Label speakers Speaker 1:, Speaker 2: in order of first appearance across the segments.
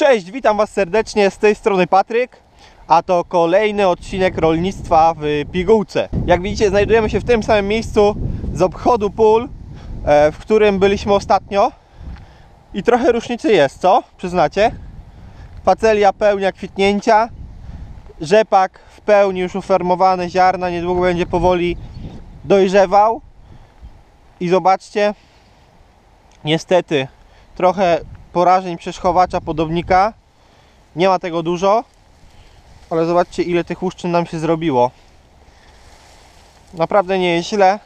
Speaker 1: Cześć, witam Was serdecznie, z tej strony Patryk, a to kolejny odcinek rolnictwa w Pigułce. Jak widzicie, znajdujemy się w tym samym miejscu z obchodu pól, e, w którym byliśmy ostatnio. I trochę różnicy jest, co? Przyznacie? Facelia pełnia kwitnięcia, rzepak w pełni już ufermowany, ziarna niedługo będzie powoli dojrzewał. I zobaczcie, niestety trochę porażeń przeszkowacza podobnika. Nie ma tego dużo, ale zobaczcie ile tych łuszczyn nam się zrobiło. Naprawdę nie jest źle.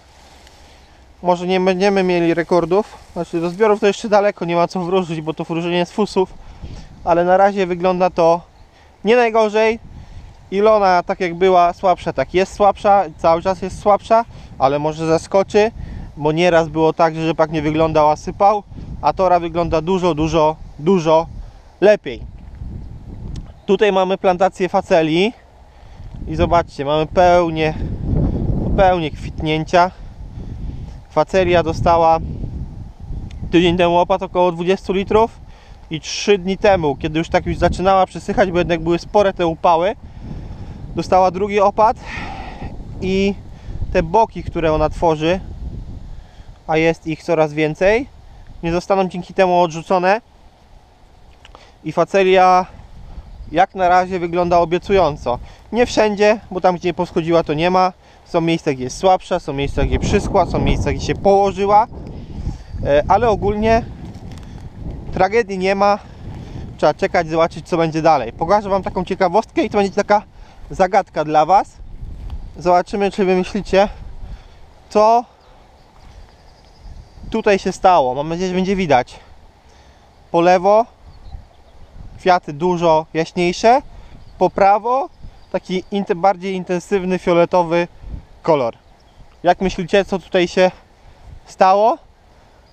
Speaker 1: Może nie będziemy mieli rekordów. Znaczy do zbiorów to jeszcze daleko, nie ma co wróżyć, bo to wróżenie z fusów. Ale na razie wygląda to nie najgorzej. Ilona tak jak była słabsza, tak jest słabsza, cały czas jest słabsza, ale może zaskoczy, bo nieraz było tak, że rzepak nie wyglądał, a sypał a tora wygląda dużo, dużo, dużo lepiej. Tutaj mamy plantację faceli i zobaczcie, mamy pełnię, pełnię kwitnięcia. Facelia dostała tydzień temu opat około 20 litrów i 3 dni temu, kiedy już tak już zaczynała przesychać, bo jednak były spore te upały, dostała drugi opad i te boki, które ona tworzy, a jest ich coraz więcej, nie zostaną dzięki temu odrzucone i facelia jak na razie wygląda obiecująco. Nie wszędzie, bo tam gdzie nie poschodziła to nie ma. Są miejsca gdzie jest słabsza, są miejsca gdzie przyschła, są miejsca gdzie się położyła, e, ale ogólnie tragedii nie ma. Trzeba czekać, zobaczyć co będzie dalej. Pokażę Wam taką ciekawostkę i to będzie taka zagadka dla Was. Zobaczymy czy Wy myślicie co tutaj się stało. Mam nadzieję, że będzie widać. Po lewo kwiaty dużo jaśniejsze, po prawo taki bardziej intensywny fioletowy kolor. Jak myślicie, co tutaj się stało?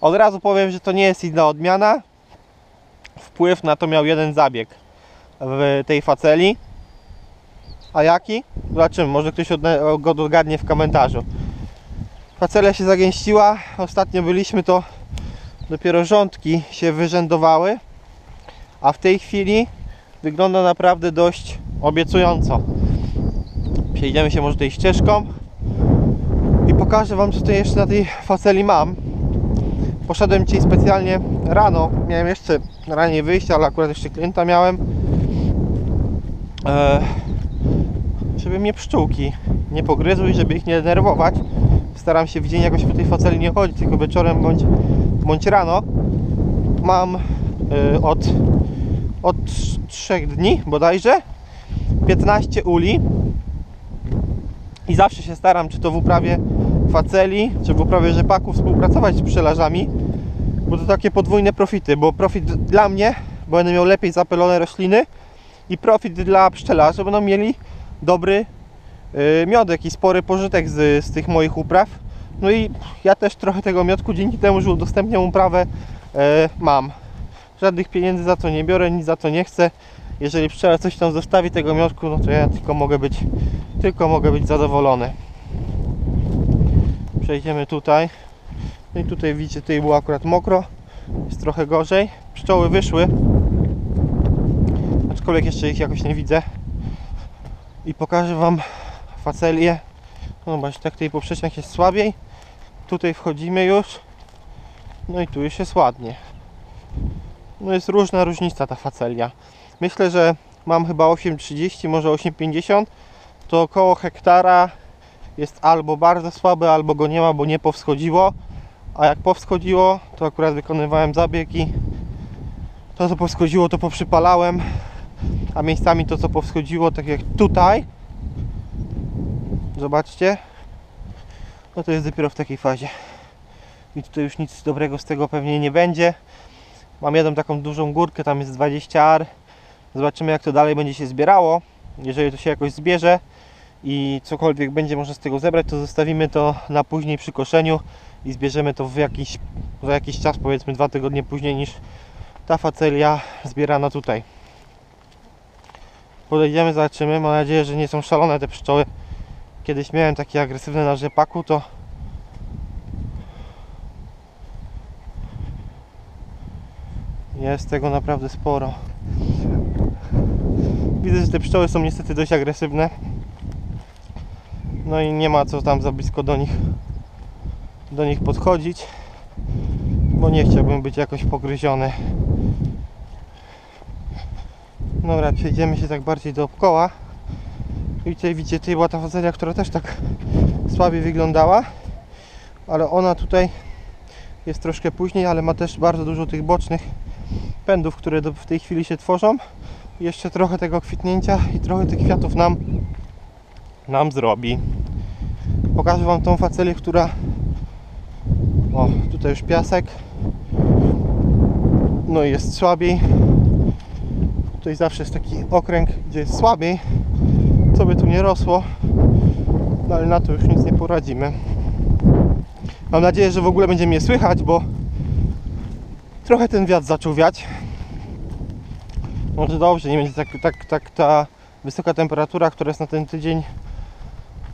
Speaker 1: Od razu powiem, że to nie jest inna odmiana. Wpływ na to miał jeden zabieg w tej faceli. A jaki? Zobaczymy, może ktoś go dogadnie w komentarzu. Facelia się zagęściła. Ostatnio byliśmy to dopiero rządki się wyrzędowały. A w tej chwili wygląda naprawdę dość obiecująco. Przejdziemy się może tej ścieżką i pokażę Wam co tutaj jeszcze na tej faceli mam. Poszedłem dzisiaj specjalnie rano. Miałem jeszcze raniej wyjście, ale akurat jeszcze klienta miałem. E, żeby mnie pszczółki nie pogryzły i żeby ich nie denerwować staram się w dzień jakoś po tej faceli nie chodzić, tylko wieczorem bądź, bądź rano. Mam y, od, od 3 dni bodajże 15 uli i zawsze się staram, czy to w uprawie faceli, czy w uprawie rzepaku współpracować z pszczelarzami, bo to takie podwójne profity, bo profit dla mnie, bo będę miał lepiej zapylone rośliny i profit dla pszczelarzy, będą mieli dobry miodek i spory pożytek z, z tych moich upraw. No i ja też trochę tego miodku dzięki temu, że udostępniam uprawę e, mam. Żadnych pieniędzy za to nie biorę, nic za to nie chcę. Jeżeli pszczela coś tam zostawi tego miodku, no to ja tylko mogę być tylko mogę być zadowolony. Przejdziemy tutaj. No i tutaj widzicie, tutaj było akurat mokro. Jest trochę gorzej. Pszczoły wyszły. Aczkolwiek jeszcze ich jakoś nie widzę. I pokażę Wam facelię. No zobaczcie, tak tutaj poprzeczniach jest słabiej. Tutaj wchodzimy już. No i tu już jest ładnie. No jest różna różnica ta facelia. Myślę, że mam chyba 8,30, może 8,50. To około hektara jest albo bardzo słabe, albo go nie ma, bo nie powschodziło. A jak powschodziło, to akurat wykonywałem zabiegi. To co powschodziło, to poprzypalałem. A miejscami to co powschodziło, tak jak tutaj, Zobaczcie. No to jest dopiero w takiej fazie. I tutaj już nic dobrego z tego pewnie nie będzie. Mam jedną taką dużą górkę, tam jest 20 ar. Zobaczymy jak to dalej będzie się zbierało. Jeżeli to się jakoś zbierze i cokolwiek będzie można z tego zebrać, to zostawimy to na później przy koszeniu i zbierzemy to w jakiś, za jakiś czas, powiedzmy dwa tygodnie później niż ta facelia zbierana tutaj. Podejdziemy, zobaczymy. Mam nadzieję, że nie są szalone te pszczoły kiedyś miałem taki agresywny na rzepaku, to jest tego naprawdę sporo. Widzę, że te pszczoły są niestety dość agresywne. No i nie ma co tam za blisko do nich do nich podchodzić, bo nie chciałbym być jakoś pogryziony. Dobra, przejdziemy się tak bardziej dookoła. I tutaj widzicie, tutaj była ta facelia, która też tak słabiej wyglądała, ale ona tutaj jest troszkę później, ale ma też bardzo dużo tych bocznych pędów, które do, w tej chwili się tworzą. Jeszcze trochę tego kwitnięcia i trochę tych kwiatów nam, nam zrobi. Pokażę Wam tą facelię, która o, tutaj już piasek. No i jest słabiej. Tutaj zawsze jest taki okręg, gdzie jest słabiej. By tu nie rosło. No ale na to już nic nie poradzimy. Mam nadzieję, że w ogóle będzie mnie słychać, bo trochę ten wiatr zaczął wiać. Może dobrze, nie będzie tak, tak, tak ta wysoka temperatura, która jest na ten tydzień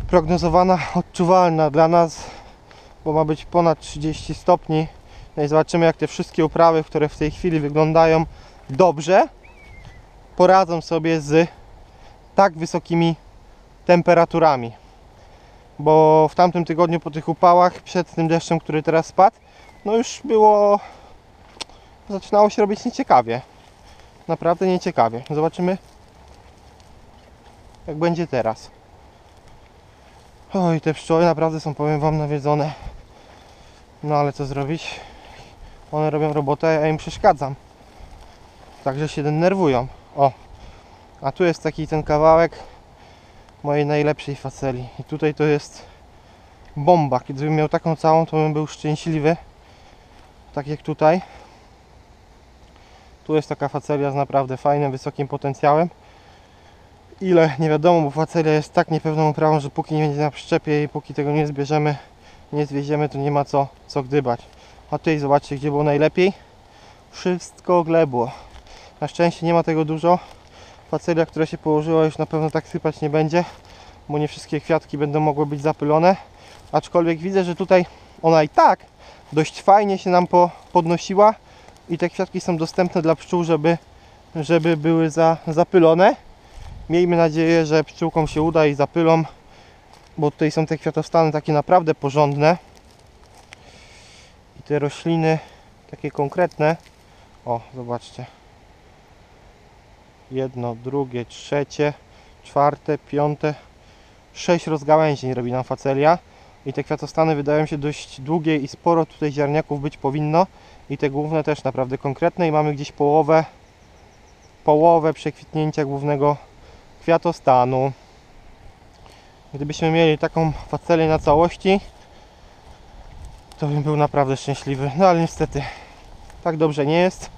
Speaker 1: prognozowana, odczuwalna dla nas, bo ma być ponad 30 stopni. No i zobaczymy, jak te wszystkie uprawy, które w tej chwili wyglądają dobrze, poradzą sobie z tak wysokimi temperaturami. Bo w tamtym tygodniu po tych upałach, przed tym deszczem, który teraz spadł, no już było. Zaczynało się robić nieciekawie. Naprawdę nieciekawie. Zobaczymy, jak będzie teraz. Oj, te pszczoły naprawdę są, powiem Wam, nawiedzone. No ale co zrobić? One robią robotę, a ja im przeszkadzam. Także się denerwują. O, a tu jest taki ten kawałek mojej najlepszej faceli. I tutaj to jest bomba. Gdybym miał taką całą, to bym był szczęśliwy. Tak jak tutaj. Tu jest taka facelia z naprawdę fajnym, wysokim potencjałem. Ile nie wiadomo, bo facelia jest tak niepewną uprawą, że póki nie będzie na przyczepie i póki tego nie zbierzemy, nie zwieziemy, to nie ma co, co gdybać. A tutaj zobaczcie, gdzie było najlepiej. Wszystko glebło. Na szczęście nie ma tego dużo. Facelia, która się położyła, już na pewno tak sypać nie będzie, bo nie wszystkie kwiatki będą mogły być zapylone. Aczkolwiek widzę, że tutaj ona i tak dość fajnie się nam po, podnosiła i te kwiatki są dostępne dla pszczół, żeby, żeby były za, zapylone. Miejmy nadzieję, że pszczółkom się uda i zapylą, bo tutaj są te kwiatostany takie naprawdę porządne. I te rośliny takie konkretne. O, zobaczcie. Jedno, drugie, trzecie, czwarte, piąte. Sześć rozgałęzień robi nam facelia. I te kwiatostany wydają się dość długie i sporo tutaj ziarniaków być powinno. I te główne też naprawdę konkretne. I mamy gdzieś połowę, połowę przekwitnięcia głównego kwiatostanu. Gdybyśmy mieli taką facelię na całości, to bym był naprawdę szczęśliwy. No ale niestety tak dobrze nie jest.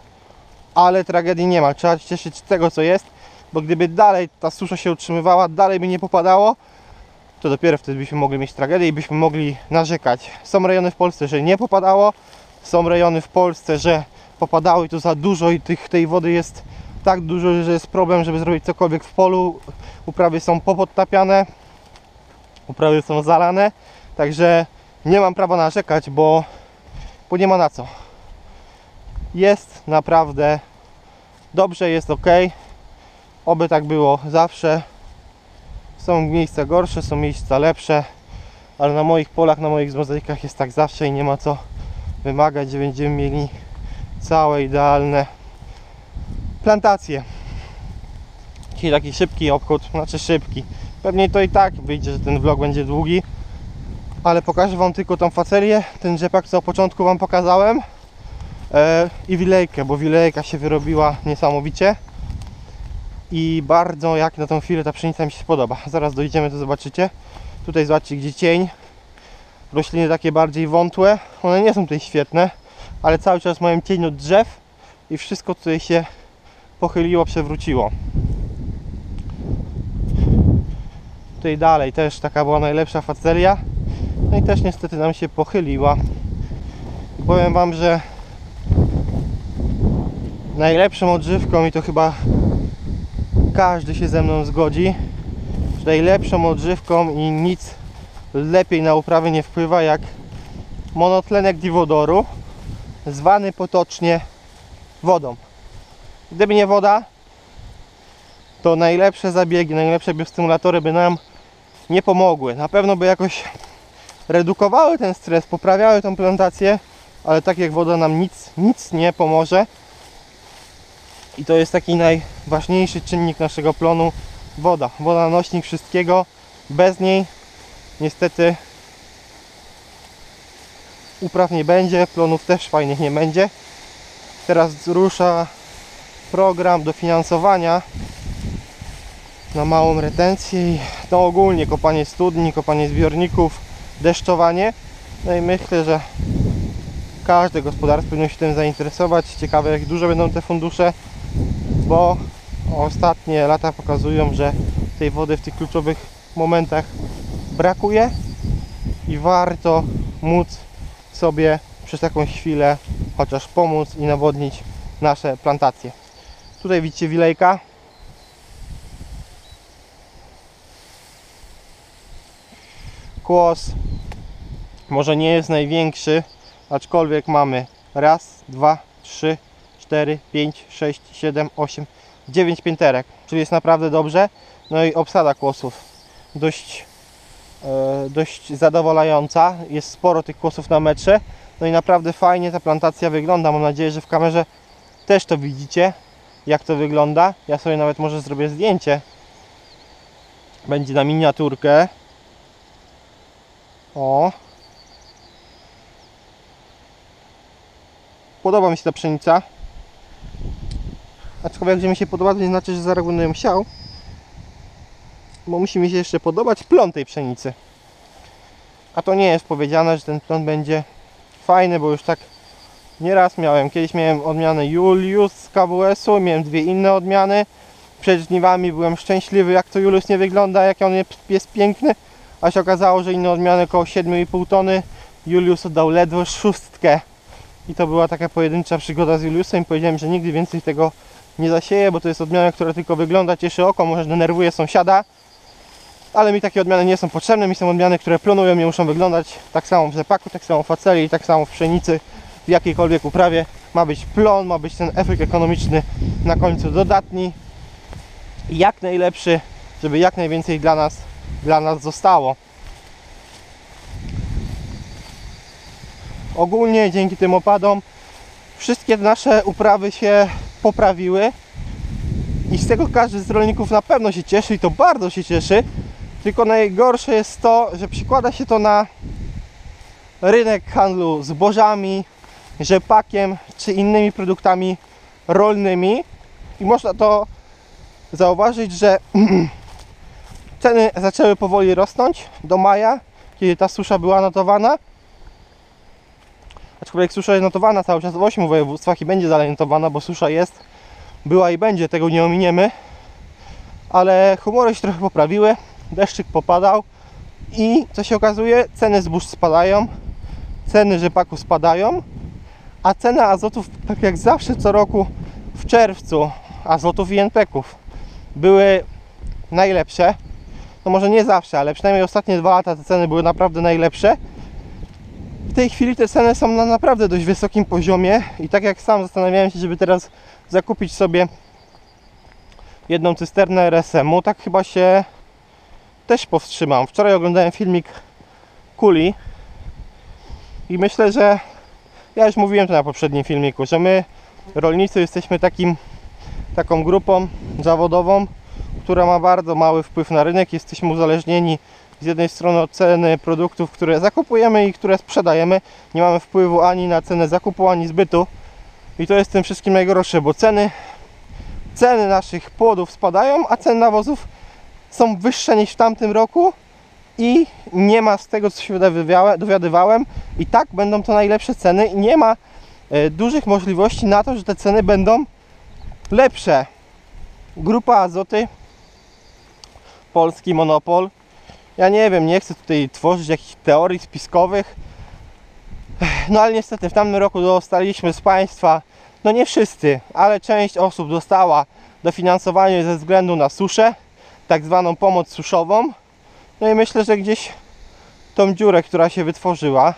Speaker 1: Ale tragedii nie ma. Trzeba się cieszyć z tego, co jest, bo gdyby dalej ta susza się utrzymywała, dalej by nie popadało, to dopiero wtedy byśmy mogli mieć tragedię i byśmy mogli narzekać. Są rejony w Polsce, że nie popadało, są rejony w Polsce, że popadało i to za dużo i tych, tej wody jest tak dużo, że jest problem, żeby zrobić cokolwiek w polu. Uprawy są popodtapiane, uprawy są zalane, także nie mam prawa narzekać, bo, bo nie ma na co. Jest naprawdę dobrze, jest ok. Oby tak było zawsze. Są miejsca gorsze, są miejsca lepsze, ale na moich polach, na moich mozaikach jest tak zawsze i nie ma co wymagać, że będziemy mieli całe idealne plantacje. Dzisiaj taki szybki obchód, znaczy szybki. Pewnie to i tak wyjdzie, że ten vlog będzie długi, ale pokażę Wam tylko tą facelię, ten rzepak co od początku Wam pokazałem i wilejkę, bo wilejka się wyrobiła niesamowicie i bardzo jak na tą chwilę ta pszenica mi się podoba. Zaraz dojdziemy, to zobaczycie. Tutaj zobaczcie, gdzie cień. Rośliny takie bardziej wątłe. One nie są tutaj świetne, ale cały czas mają cień od drzew i wszystko tutaj się pochyliło, przewróciło. Tutaj dalej też taka była najlepsza facelia. No i też niestety nam się pochyliła. I powiem Wam, że najlepszą odżywką i to chyba każdy się ze mną zgodzi, że najlepszą odżywką i nic lepiej na uprawę nie wpływa jak monotlenek diwodoru, zwany potocznie wodą. Gdyby nie woda, to najlepsze zabiegi, najlepsze biostymulatory by nam nie pomogły. Na pewno by jakoś redukowały ten stres, poprawiały tą plantację, ale tak jak woda nam nic, nic nie pomoże. I to jest taki najważniejszy czynnik naszego plonu woda. Woda nośnik wszystkiego. Bez niej niestety upraw nie będzie, plonów też fajnych nie będzie. Teraz rusza program dofinansowania na małą retencję i to ogólnie kopanie studni, kopanie zbiorników, deszczowanie. No i myślę, że każde gospodarstwo powinno się tym zainteresować. Ciekawe jak duże będą te fundusze, bo ostatnie lata pokazują, że tej wody w tych kluczowych momentach brakuje i warto móc sobie przez taką chwilę chociaż pomóc i nawodnić nasze plantacje. Tutaj widzicie wilejka. Kłos może nie jest największy, aczkolwiek mamy raz, dwa, trzy, cztery, pięć, sześć, siedem, osiem, dziewięć pięterek, czyli jest naprawdę dobrze. No i obsada kłosów dość, e, dość zadowalająca. Jest sporo tych kłosów na metrze. No i naprawdę fajnie ta plantacja wygląda. Mam nadzieję, że w kamerze też to widzicie, jak to wygląda. Ja sobie nawet może zrobię zdjęcie. Będzie na miniaturkę. O. Podoba mi się ta pszenica. Aczkolwiek jak mi się podoba, to nie znaczy, że zaraz będę ją siał. Bo musi mi się jeszcze podobać plon tej pszenicy. A to nie jest powiedziane, że ten plon będzie fajny, bo już tak nieraz miałem. Kiedyś miałem odmianę Julius z KWS-u, miałem dwie inne odmiany. Przed żniwami byłem szczęśliwy, jak to Julius nie wygląda, jak on jest piękny. A się okazało, że inne odmiany około 7,5 tony. Julius oddał ledwo szóstkę. I to była taka pojedyncza przygoda z Juliusem. Powiedziałem, że nigdy więcej tego nie zasieję, bo to jest odmiana, która tylko wygląda, cieszy oko, może denerwuje sąsiada. Ale mi takie odmiany nie są potrzebne. Mi są odmiany, które plonują i muszą wyglądać tak samo w rzepaku, tak samo w faceli tak samo w pszenicy. W jakiejkolwiek uprawie ma być plon, ma być ten efekt ekonomiczny na końcu dodatni. Jak najlepszy, żeby jak najwięcej dla nas, dla nas zostało. Ogólnie dzięki tym opadom wszystkie nasze uprawy się poprawiły i z tego każdy z rolników na pewno się cieszy i to bardzo się cieszy. Tylko najgorsze jest to, że przykłada się to na rynek handlu zbożami, rzepakiem czy innymi produktami rolnymi i można to zauważyć, że ceny zaczęły powoli rosnąć do maja, kiedy ta susza była notowana. Aczkolwiek susza jest notowana cały czas w 8 województwach i będzie dalej notowana, bo susza jest, była i będzie, tego nie ominiemy. Ale humory się trochę poprawiły, deszczyk popadał i co się okazuje, ceny zbóż spadają, ceny rzepaku spadają, a ceny azotów, tak jak zawsze co roku w czerwcu, azotów i NPK-ów były najlepsze. No może nie zawsze, ale przynajmniej ostatnie dwa lata te ceny były naprawdę najlepsze. W tej chwili te ceny są na naprawdę dość wysokim poziomie i tak jak sam zastanawiałem się, żeby teraz zakupić sobie jedną cysternę RSM-u, tak chyba się też powstrzymam. Wczoraj oglądałem filmik Kuli i myślę, że ja już mówiłem to na poprzednim filmiku, że my rolnicy jesteśmy takim, taką grupą zawodową, która ma bardzo mały wpływ na rynek. Jesteśmy uzależnieni z jednej strony od ceny produktów, które zakupujemy i które sprzedajemy. Nie mamy wpływu ani na cenę zakupu, ani zbytu. I to jest tym wszystkim najgorsze, bo ceny, ceny naszych płodów spadają, a ceny nawozów są wyższe niż w tamtym roku i nie ma z tego, co się dowiadywałem, i tak będą to najlepsze ceny i nie ma e, dużych możliwości na to, że te ceny będą lepsze. Grupa Azoty, polski monopol. Ja nie wiem, nie chcę tutaj tworzyć jakichś teorii spiskowych. No ale niestety w tamtym roku dostaliśmy z państwa, no nie wszyscy, ale część osób dostała dofinansowanie ze względu na suszę, tak zwaną pomoc suszową. No i myślę, że gdzieś tą dziurę, która się wytworzyła,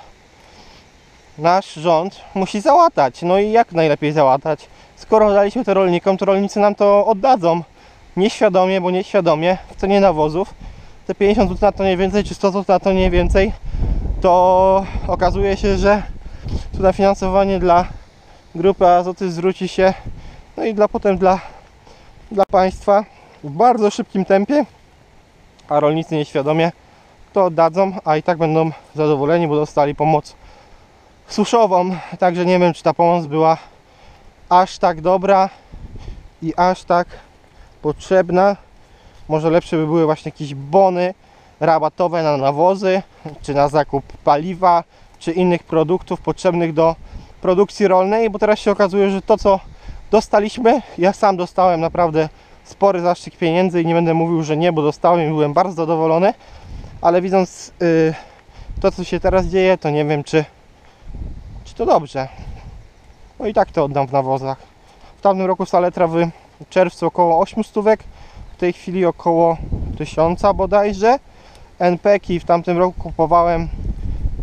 Speaker 1: nasz rząd musi załatać. No i jak najlepiej załatać? Skoro daliśmy to rolnikom, to rolnicy nam to oddadzą. nieświadomie, bo nieświadomie w cenie nawozów te 50 zł na to nie więcej, czy 100 zł na to nie więcej, to okazuje się, że tu na finansowanie dla grupy Azoty zwróci się no i dla potem dla, dla państwa w bardzo szybkim tempie, a rolnicy nieświadomie to oddadzą, a i tak będą zadowoleni, bo dostali pomoc suszową. Także nie wiem, czy ta pomoc była aż tak dobra i aż tak potrzebna. Może lepsze by były właśnie jakieś bony rabatowe na nawozy, czy na zakup paliwa, czy innych produktów potrzebnych do produkcji rolnej, bo teraz się okazuje, że to co dostaliśmy, ja sam dostałem naprawdę spory zastrzyk pieniędzy i nie będę mówił, że nie, bo dostałem i byłem bardzo zadowolony, ale widząc y, to co się teraz dzieje, to nie wiem czy, czy to dobrze. No i tak to oddam w nawozach. W tamtym roku saletra w czerwcu około 8 stówek, tej chwili około 1000 bodajże. NPK w tamtym roku kupowałem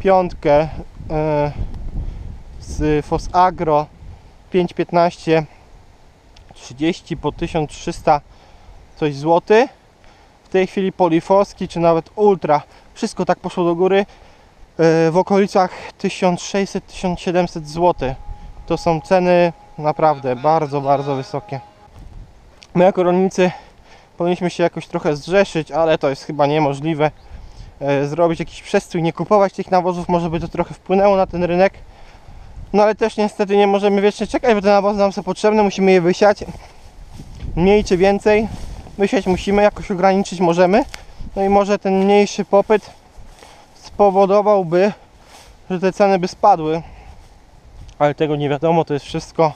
Speaker 1: piątkę y, z Fosagro 515 30 po 1300 coś złoty. W tej chwili polifoski czy nawet ultra wszystko tak poszło do góry y, w okolicach 1600-1700 zł. To są ceny naprawdę bardzo, bardzo wysokie. My jako rolnicy powinniśmy się jakoś trochę zrzeszyć, ale to jest chyba niemożliwe. E, Zrobić jakiś przestój, nie kupować tych nawozów, może by to trochę wpłynęło na ten rynek. No ale też niestety nie możemy wiecznie czekać, bo te nawozy nam są potrzebne, musimy je wysiać. Mniej czy więcej. Wysiać musimy, jakoś ograniczyć możemy. No i może ten mniejszy popyt spowodowałby, że te ceny by spadły. Ale tego nie wiadomo, to jest wszystko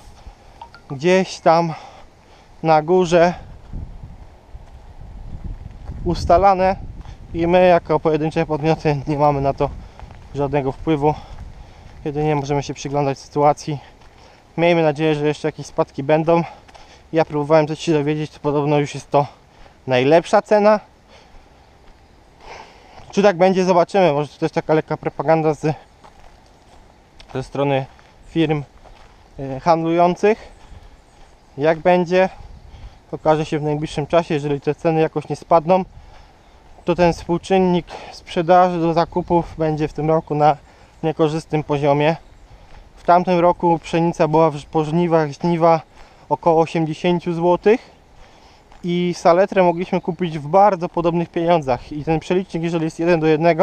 Speaker 1: gdzieś tam na górze ustalane i my jako pojedyncze podmioty nie mamy na to żadnego wpływu. Jedynie możemy się przyglądać sytuacji. Miejmy nadzieję, że jeszcze jakieś spadki będą. Ja próbowałem coś się dowiedzieć, to podobno już jest to najlepsza cena. Czy tak będzie, zobaczymy. Może to jest taka lekka propaganda z, ze strony firm e, handlujących. Jak będzie, okaże się w najbliższym czasie. Jeżeli te ceny jakoś nie spadną, to ten współczynnik sprzedaży do zakupów będzie w tym roku na niekorzystnym poziomie. W tamtym roku pszenica była po żniwach żniwa około 80 zł i saletrę mogliśmy kupić w bardzo podobnych pieniądzach i ten przelicznik jeżeli jest 1 do 1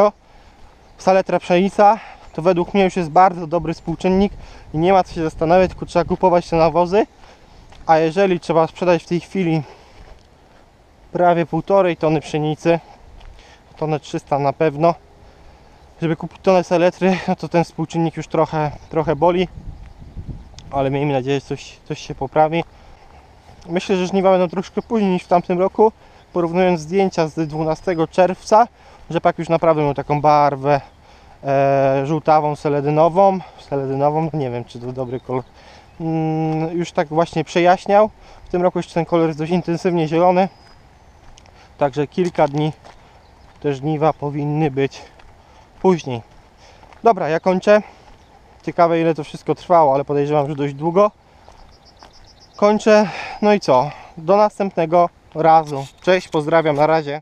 Speaker 1: saletra pszenica to według mnie już jest bardzo dobry współczynnik i nie ma co się zastanawiać, tylko trzeba kupować te nawozy a jeżeli trzeba sprzedać w tej chwili prawie półtorej tony pszenicy tonę 300 na pewno żeby kupić tonę saletry, no to ten współczynnik już trochę, trochę boli, ale miejmy nadzieję, że coś, coś się poprawi. Myślę, że żniwa będą troszkę później niż w tamtym roku, porównując zdjęcia z 12 czerwca, rzepak już naprawdę miał taką barwę e, żółtawą, seledynową, seledynową, no nie wiem czy to dobry kolor, już tak właśnie przejaśniał. W tym roku jeszcze ten kolor jest dość intensywnie zielony, także kilka dni te żniwa powinny być później. Dobra, ja kończę. Ciekawe ile to wszystko trwało, ale podejrzewam, że dość długo. Kończę. No i co? Do następnego razu. Cześć, pozdrawiam, na razie.